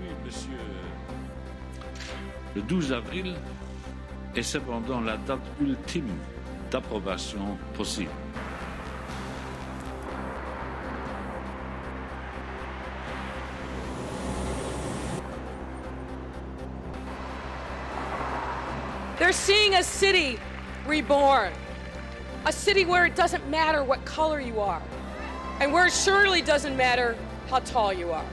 Oui, monsieur. Le 12 avril est cependant la date ultime d'approbation possible. They're seeing a city reborn. A city where it doesn't matter what color you are, and where it surely doesn't matter how tall you are.